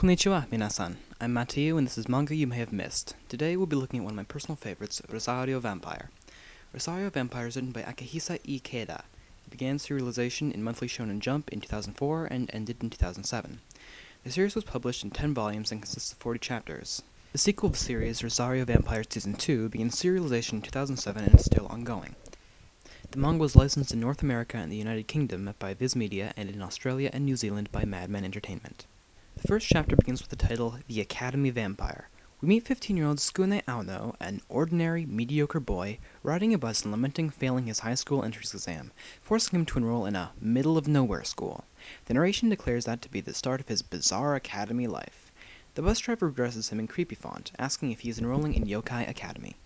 Konnichiwa, minasan. I'm Matiu, and this is manga you may have missed. Today we'll be looking at one of my personal favorites, Rosario Vampire. Rosario Vampire is written by Akihisa Ikeda. It began serialization in Monthly Shonen Jump in 2004 and ended in 2007. The series was published in 10 volumes and consists of 40 chapters. The sequel of the series, Rosario Vampire Season 2, began serialization in 2007 and is still ongoing. The manga was licensed in North America and the United Kingdom by Viz Media and in Australia and New Zealand by Madman Entertainment. The first chapter begins with the title The Academy Vampire. We meet 15 year old Tsukune Aono, an ordinary, mediocre boy, riding a bus and lamenting failing his high school entrance exam, forcing him to enroll in a middle of nowhere school. The narration declares that to be the start of his bizarre academy life. The bus driver addresses him in creepy font, asking if he is enrolling in Yokai Academy.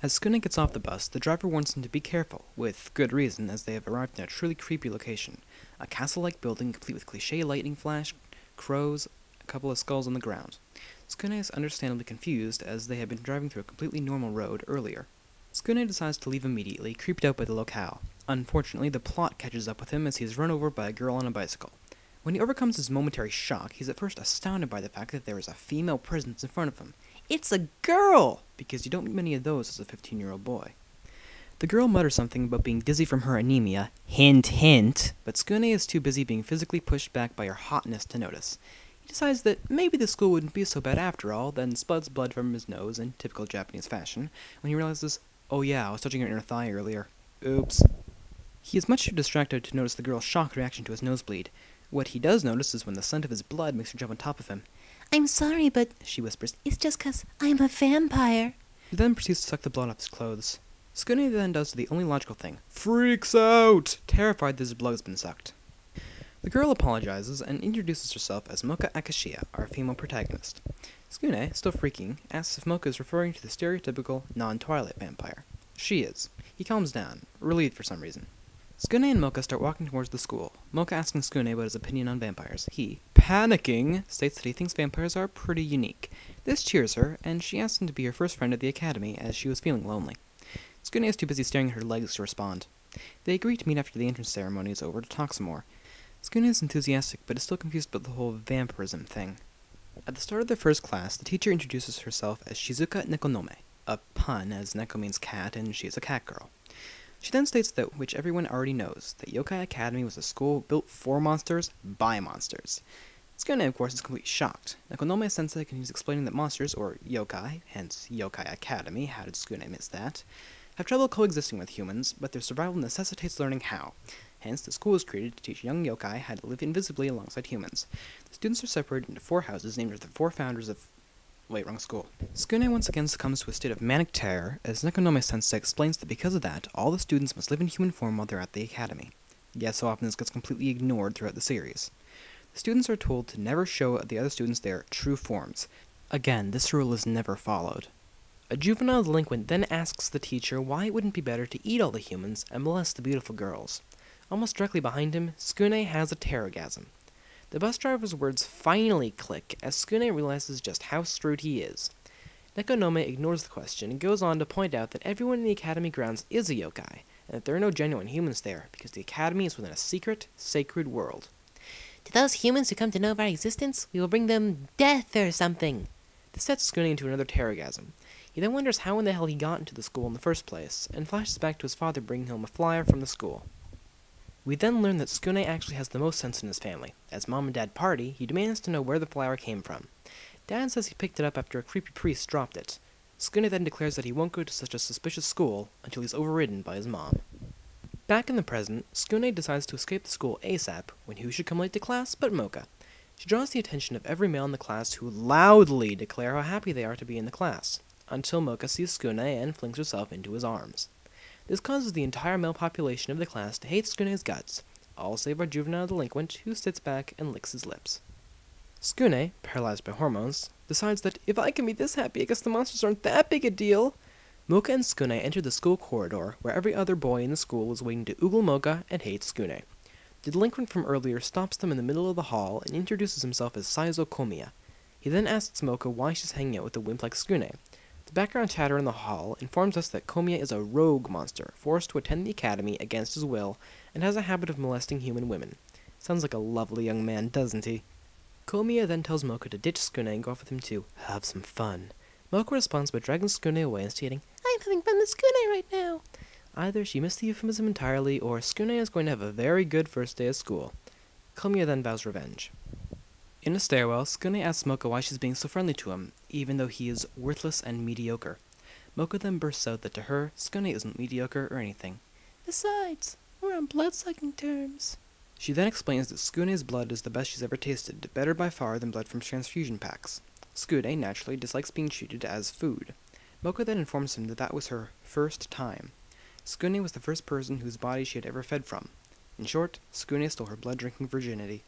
As Tsukune gets off the bus, the driver warns him to be careful, with good reason, as they have arrived in a truly creepy location a castle like building complete with cliche lightning flash, crows, a couple of skulls on the ground. Tsukune is understandably confused as they had been driving through a completely normal road earlier. Tsukune decides to leave immediately, creeped out by the locale. Unfortunately, the plot catches up with him as he is run over by a girl on a bicycle. When he overcomes his momentary shock, he's at first astounded by the fact that there is a female presence in front of him. It's a girl! Because you don't meet many of those as a 15 year old boy. The girl mutters something about being dizzy from her anemia, hint, hint, but Tsukune is too busy being physically pushed back by her hotness to notice. He decides that maybe the school wouldn't be so bad after all, then spuds blood from his nose in typical Japanese fashion when he realizes, oh yeah, I was touching her inner thigh earlier. Oops. He is much too distracted to notice the girl's shocked reaction to his nosebleed. What he does notice is when the scent of his blood makes her jump on top of him. I'm sorry, but She whispers. it's just 'cause I'm a vampire. He then proceeds to suck the blood off his clothes. Tsukune then does the only logical thing freaks out, terrified that his blood has been sucked. The girl apologizes and introduces herself as Moka Akashiya, our female protagonist. Tsukune, still freaking, asks if Moka is referring to the stereotypical non Twilight vampire. She is. He calms down, relieved for some reason. Tsukune and Moka start walking towards the school. Moka asking Tsukune about his opinion on vampires. He, panicking, states that he thinks vampires are pretty unique. This cheers her, and she asks him to be her first friend at the academy as she was feeling lonely. Tsukune is too busy staring at her legs to respond. They agree to meet after the entrance ceremony is over to talk some more. Tsukune is enthusiastic, but is still confused about the whole vampirism thing. At the start of their first class, the teacher introduces herself as Shizuka Nekonome, a pun as Neko means cat and she is a cat girl. She then states that which everyone already knows, that Yokai Academy was a school built for monsters by monsters. Tsukune, of course, is completely shocked. Nekonome sensei continues explaining that monsters, or yokai, hence Yokai Academy, how did Tsukune miss that, have trouble coexisting with humans, but their survival necessitates learning how. Hence, the school was created to teach young yokai how to live invisibly alongside humans. The students are separated into four houses named after the four founders of. Wait, wrong school. Tsukune once again succumbs to a state of manic terror as Nekonome Sensei explains that because of that, all the students must live in human form while they're at the academy. Yet so often this gets completely ignored throughout the series. The students are told to never show the other students their true forms. Again, this rule is never followed. A juvenile delinquent then asks the teacher why it wouldn't be better to eat all the humans and molest the beautiful girls. Almost directly behind him, Tsukune has a terrogasm. The bus driver's words finally click as Tsukune realizes just how screwed he is. Nekonome ignores the question and goes on to point out that everyone in the academy grounds is a yokai, and that there are no genuine humans there because the academy is within a secret, sacred world. To those humans who come to know of our existence, we will bring them death or something. This sets Tsukune into another terrogasm. He then wonders how in the hell he got into the school in the first place, and flashes back to his father bringing home a flyer from the school. We then learn that Tsukune actually has the most sense in his family. As mom and dad party, he demands to know where the flower came from. Dad says he picked it up after a creepy priest dropped it. Tsukune then declares that he won't go to such a suspicious school until he's overridden by his mom. Back in the present, Tsukune decides to escape the school ASAP when who should come late to class but Moka. She draws the attention of every male in the class who loudly declare how happy they are to be in the class, until Moka sees Tsukune and flings herself into his arms. This causes the entire male population of the class to hate Tsukune's guts, all save our juvenile delinquent who sits back and licks his lips. Tsukune, paralyzed by hormones, decides that if I can be this happy, I guess the monsters aren't that big a deal. Moka and Tsukune enter the school corridor, where every other boy in the school is waiting to oogle Moka and hate Tsukune. The delinquent from earlier stops them in the middle of the hall and introduces himself as Saizo Komiya. He then asks Moka why she's hanging out with a wimp like Tsukune. The background chatter in the hall informs us that Komiya is a rogue monster, forced to attend the academy against his will, and has a habit of molesting human women. Sounds like a lovely young man, doesn't he? Komiya then tells Moka to ditch Tsukune and go off with him to have some fun. Moka responds by dragging Tsukune away and stating, I'm having fun with Tsukune right now. Either she missed the euphemism entirely, or Tsukune is going to have a very good first day of school. Komiya then vows revenge. In a stairwell, Tsukune asks Moka why she's being so friendly to him, even though he is worthless and mediocre. Moka then bursts out that to her, Tsukune isn't mediocre or anything. Besides, we're on blood-sucking terms. She then explains that Tsukune's blood is the best she's ever tasted, better by far than blood from transfusion packs. Tsukune naturally dislikes being treated as food. Moka then informs him that that was her first time. Tsukune was the first person whose body she had ever fed from. In short, Tsukune stole her blood-drinking virginity.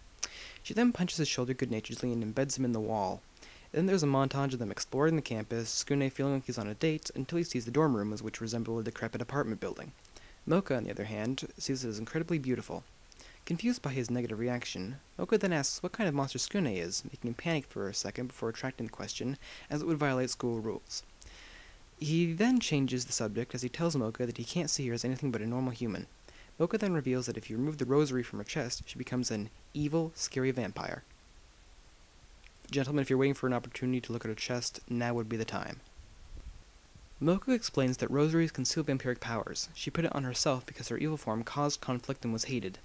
She then punches his shoulder good-naturedly and embeds him in the wall. Then there's a montage of them exploring the campus, Tsukune feeling like he's on a date, until he sees the dorm rooms which resemble a decrepit apartment building. Moka, on the other hand, sees it as incredibly beautiful. Confused by his negative reaction, Moka then asks what kind of monster Tsukune is, making him panic for a second before retracting the question, as it would violate school rules. He then changes the subject as he tells Moka that he can't see her as anything but a normal human. Moka then reveals that if you remove the rosary from her chest, she becomes an evil, scary vampire. Gentlemen, if you're waiting for an opportunity to look at her chest, now would be the time. Moka explains that rosaries conceal vampiric powers. She put it on herself because her evil form caused conflict and was hated.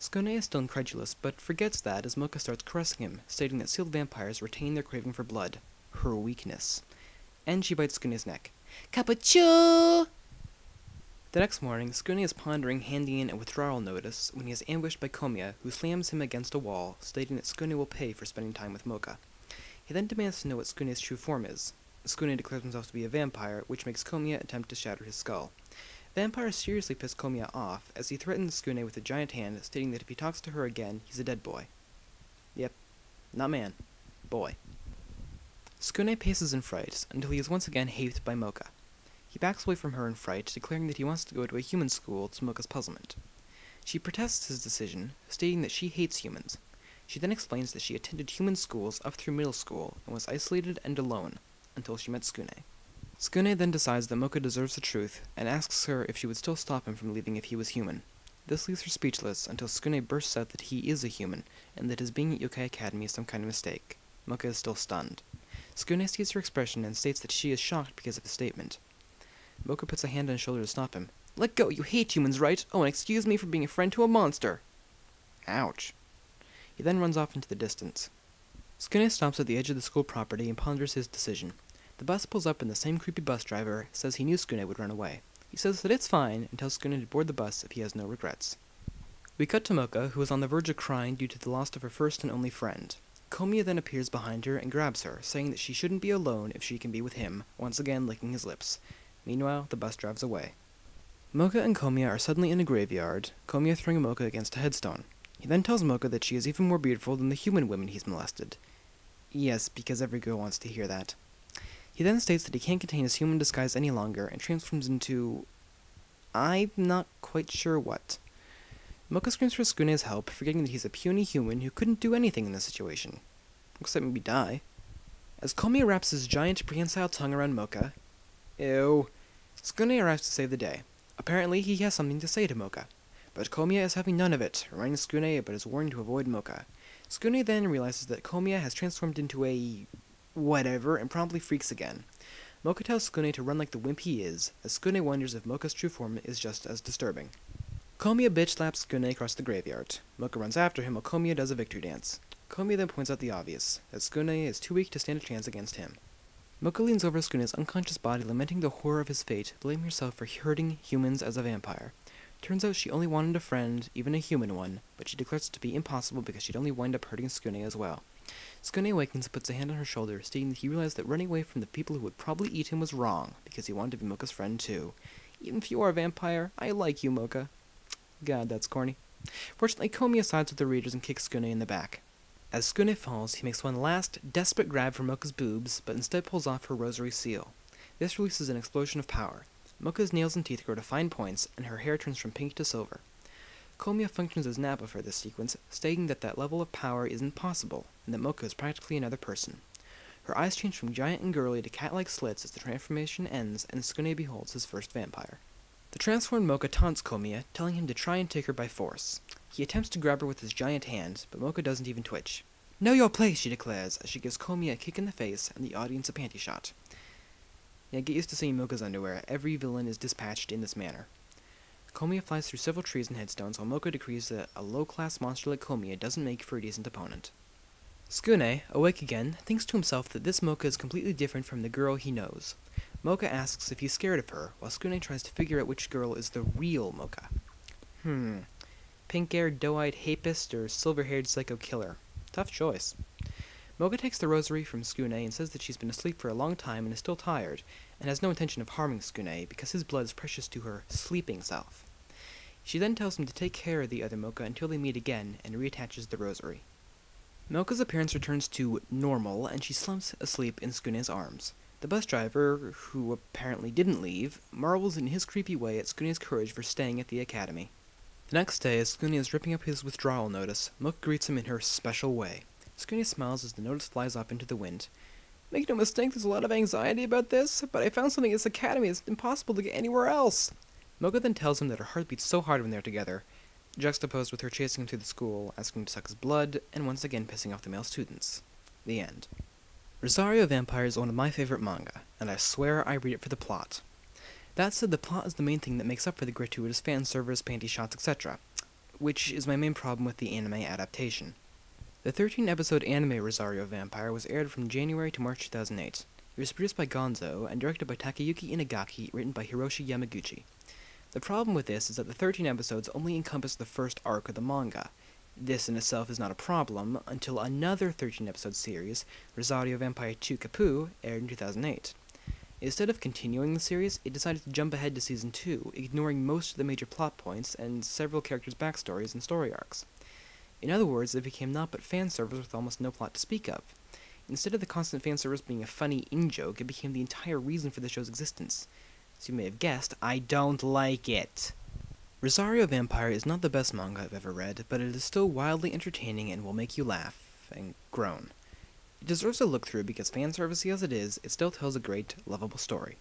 Tsukune is still incredulous, but forgets that as Moka starts caressing him, stating that sealed vampires retain their craving for blood, her weakness. And she bites Tsukune's neck. Capucho! The next morning, Tsukune is pondering handing in a withdrawal notice when he is ambushed by Komiya, who slams him against a wall, stating that Tsukune will pay for spending time with Moka. He then demands to know what Tsukune's true form is. Tsukune declares himself to be a vampire, which makes Komiya attempt to shatter his skull. Vampire seriously pisses Komiya off, as he threatens Tsukune with a giant hand, stating that if he talks to her again, he's a dead boy. Yep, not man, boy. Tsukune paces in fright until he is once again haped by Moka. He backs away from her in fright, declaring that he wants to go to a human school to Moka's puzzlement. She protests his decision, stating that she hates humans. She then explains that she attended human schools up through middle school and was isolated and alone until she met Tsukune. Tsukune then decides that Moka deserves the truth and asks her if she would still stop him from leaving if he was human. This leaves her speechless until Tsukune bursts out that he is a human and that his being at Yokai Academy is some kind of mistake. Moka is still stunned. Tsukune sees her expression and states that she is shocked because of his statement. Moka puts a hand on his shoulder to stop him. Let go, you hate humans, right? Oh, and excuse me for being a friend to a monster. Ouch. He then runs off into the distance. Tsukune stops at the edge of the school property and ponders his decision. The bus pulls up and the same creepy bus driver says he knew Tsukune would run away. He says that it's fine and tells Tsukune to board the bus if he has no regrets. We cut to Moka, who is on the verge of crying due to the loss of her first and only friend. Komiya then appears behind her and grabs her, saying that she shouldn't be alone if she can be with him, once again licking his lips. Meanwhile, the bus drives away. Moka and Komiya are suddenly in a graveyard, Komiya throwing Moka against a headstone. He then tells Moka that she is even more beautiful than the human women he's molested. Yes, because every girl wants to hear that. He then states that he can't contain his human disguise any longer and transforms into. I'm not quite sure what. Moka screams for Tsukune's help, forgetting that he's a puny human who couldn't do anything in this situation. Except maybe die. As Komiya wraps his giant prehensile tongue around Moka, ew, Tsukune arrives to save the day. Apparently, he has something to say to Moka. But Komiya is having none of it, reminding Tsukune but is warning to avoid Moka. Tsukune then realizes that Komiya has transformed into a whatever and promptly freaks again. Moka tells Tsukune to run like the wimp he is, as Tsukune wonders if Moka's true form is just as disturbing. Komiya bitch slaps Tsukune across the graveyard. Moka runs after him while Komiya does a victory dance. Komiya then points out the obvious, that Tsukune is too weak to stand a chance against him. Moka leans over Tsukune's unconscious body, lamenting the horror of his fate, blaming herself for hurting humans as a vampire. Turns out she only wanted a friend, even a human one, but she declares it to be impossible because she'd only wind up hurting Tsukune as well. Tsukune awakens and puts a hand on her shoulder, stating that he realized that running away from the people who would probably eat him was wrong, because he wanted to be Moka's friend too. Even if you are a vampire, I like you, Moka. God, that's corny. Fortunately, Komiya sides with the readers and kicks Tsukune in the back. As Tsukune falls, he makes one last, desperate grab for Moka's boobs, but instead pulls off her rosary seal. This releases an explosion of power. Moka's nails and teeth grow to fine points, and her hair turns from pink to silver. Komiya functions as Nappa for this sequence, stating that that level of power isn't possible, and that Moka is practically another person. Her eyes change from giant and girly to cat-like slits as the transformation ends, and Tsukune beholds his first vampire. The transformed Moka taunts Komiya, telling him to try and take her by force. He attempts to grab her with his giant hand, but Moka doesn't even twitch. Know your place, she declares, as she gives Komi a kick in the face and the audience a panty shot. Yeah, get used to seeing Moka's underwear. Every villain is dispatched in this manner. Komiya flies through several trees and headstones, while Moka decrees that a low-class monster like Komiya doesn't make for a decent opponent. Tsukune, awake again, thinks to himself that this Moka is completely different from the girl he knows. Moka asks if he's scared of her, while Tsukune tries to figure out which girl is the real Moka. Hmm. Pink-haired, doe-eyed hapist or silver-haired psycho killer? Tough choice. Moka takes the rosary from Tsukune and says that she's been asleep for a long time and is still tired, and has no intention of harming Tsukune because his blood is precious to her sleeping self. She then tells him to take care of the other Moka until they meet again and reattaches the rosary. Moka's appearance returns to normal and she slumps asleep in Tsukune's arms. The bus driver, who apparently didn't leave, marvels in his creepy way at Tsukune's courage for staying at the academy. The next day, as Tsukune is ripping up his withdrawal notice, Moka greets him in her special way. Tsukune smiles as the notice flies off into the wind. Make no mistake, there's a lot of anxiety about this, but I found something at this academy that's impossible to get anywhere else. Moka then tells him that her heart beats so hard when they're together, juxtaposed with her chasing him through the school, asking him to suck his blood, and once again pissing off the male students. The end. Rosario Vampire is one of my favorite manga, and I swear I read it for the plot. That said, the plot is the main thing that makes up for the gratuitous fan service, panty shots, etc., which is my main problem with the anime adaptation. The 13 episode anime Rosario Vampire was aired from January to March 2008. It was produced by Gonzo and directed by Takayuki Inagaki, written by Hiroshi Yamaguchi. The problem with this is that the 13 episodes only encompass the first arc of the manga. This in itself is not a problem until another 13 episode series, Rosario Vampire 2 Kapu, aired in 2008. Instead of continuing the series, it decided to jump ahead to season 2, ignoring most of the major plot points and several characters' backstories and story arcs. In other words, it became naught but fan service with almost no plot to speak of. Instead of the constant fan service being a funny in-joke, it became the entire reason for the show's existence. As you may have guessed, I don't like it. Rosario Vampire is not the best manga I've ever read, but it is still wildly entertaining and will make you laugh and groan. It deserves a look through because fan servicey as it is, it still tells a great, lovable story.